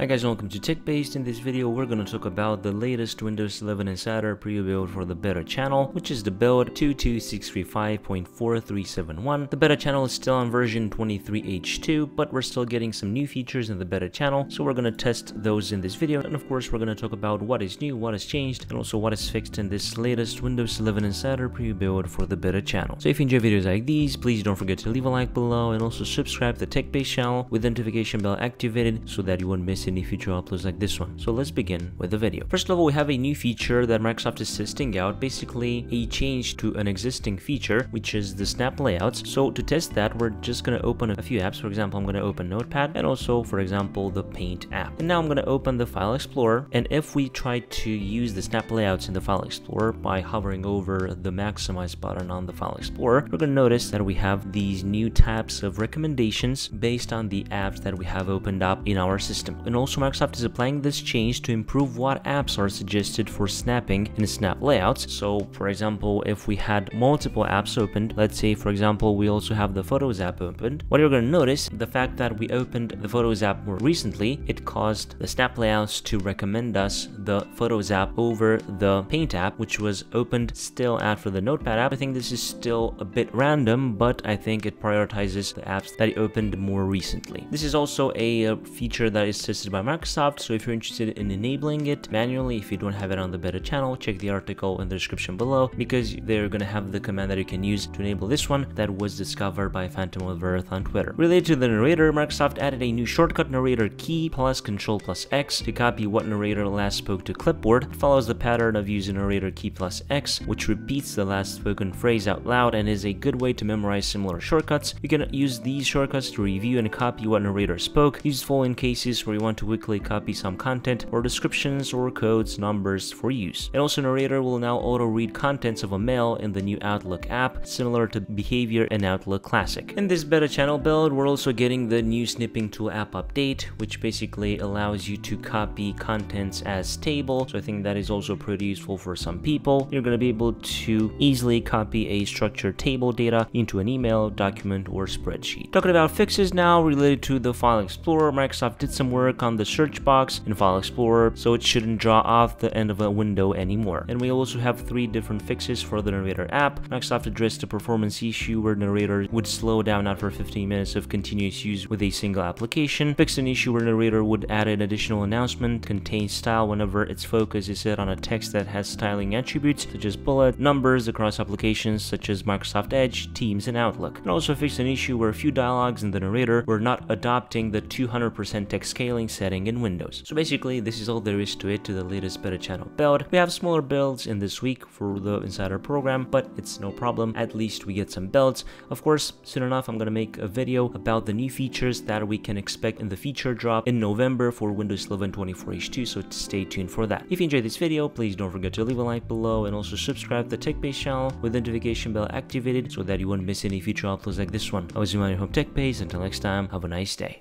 Hi guys, welcome to TechBased. In this video, we're going to talk about the latest Windows 11 Insider pre-build for the beta channel, which is the build 22635.4371. The beta channel is still on version 23H2, but we're still getting some new features in the beta channel, so we're going to test those in this video. And of course, we're going to talk about what is new, what has changed, and also what is fixed in this latest Windows 11 Insider pre-build for the beta channel. So if you enjoy videos like these, please don't forget to leave a like below and also subscribe to the TechBased channel with the notification bell activated so that you won't miss any future uploads like this one. So let's begin with the video. First of all, we have a new feature that Microsoft is testing out, basically a change to an existing feature, which is the snap layouts. So to test that, we're just going to open a few apps. For example, I'm going to open Notepad and also, for example, the Paint app. And now I'm going to open the File Explorer. And if we try to use the snap layouts in the File Explorer by hovering over the Maximize button on the File Explorer, we're going to notice that we have these new tabs of recommendations based on the apps that we have opened up in our system. And also Microsoft is applying this change to improve what apps are suggested for snapping in snap layouts. So for example, if we had multiple apps opened, let's say for example, we also have the Photos app opened, what you're going to notice, the fact that we opened the Photos app more recently, it caused the snap layouts to recommend us the Photos app over the Paint app, which was opened still after the Notepad app. I think this is still a bit random, but I think it prioritizes the apps that it opened more recently. This is also a, a feature that is by Microsoft, so if you're interested in enabling it manually, if you don't have it on the beta channel, check the article in the description below because they're gonna have the command that you can use to enable this one that was discovered by Phantom of Earth on Twitter. Related to the narrator, Microsoft added a new shortcut narrator key plus control plus X to copy what narrator last spoke to clipboard. It follows the pattern of using narrator key plus X, which repeats the last spoken phrase out loud and is a good way to memorize similar shortcuts. You can use these shortcuts to review and copy what narrator spoke, useful in cases where you want to quickly copy some content or descriptions or codes numbers for use. And also narrator will now auto-read contents of a mail in the new Outlook app, similar to behavior in Outlook Classic. In this beta channel build, we're also getting the new snipping tool app update, which basically allows you to copy contents as table. So I think that is also pretty useful for some people. You're going to be able to easily copy a structured table data into an email, document, or spreadsheet. Talking about fixes now related to the File Explorer, Microsoft did some work on the search box in File Explorer, so it shouldn't draw off the end of a window anymore. And we also have three different fixes for the Narrator app. Microsoft addressed a performance issue where Narrator would slow down after 15 minutes of continuous use with a single application. Fixed an issue where Narrator would add an additional announcement, contain style whenever its focus is set on a text that has styling attributes such as bullet, numbers across applications such as Microsoft Edge, Teams, and Outlook. And also fixed an issue where a few dialogues in the Narrator were not adopting the 200% text scaling setting in Windows. So basically, this is all there is to it to the latest beta channel build. We have smaller builds in this week for the Insider program, but it's no problem. At least we get some builds. Of course, soon enough, I'm gonna make a video about the new features that we can expect in the feature drop in November for Windows 11 24H2, so stay tuned for that. If you enjoyed this video, please don't forget to leave a like below and also subscribe to the TechBased channel with the notification bell activated so that you won't miss any future uploads like this one. I was Emmanuel from TechBased, Until next time, have a nice day.